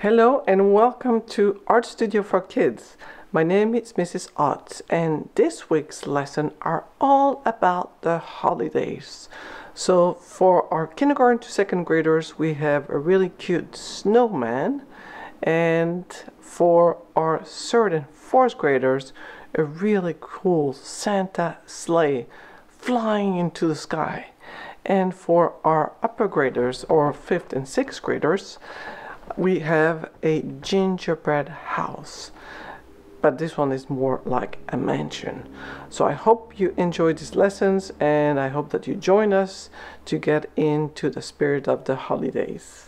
Hello and welcome to Art Studio for Kids. My name is Mrs. Otte and this week's lesson are all about the holidays. So for our kindergarten to second graders we have a really cute snowman and for our third and fourth graders a really cool Santa sleigh flying into the sky. And for our upper graders or fifth and sixth graders we have a gingerbread house but this one is more like a mansion. So i hope you enjoy these lessons and i hope that you join us to get into the spirit of the holidays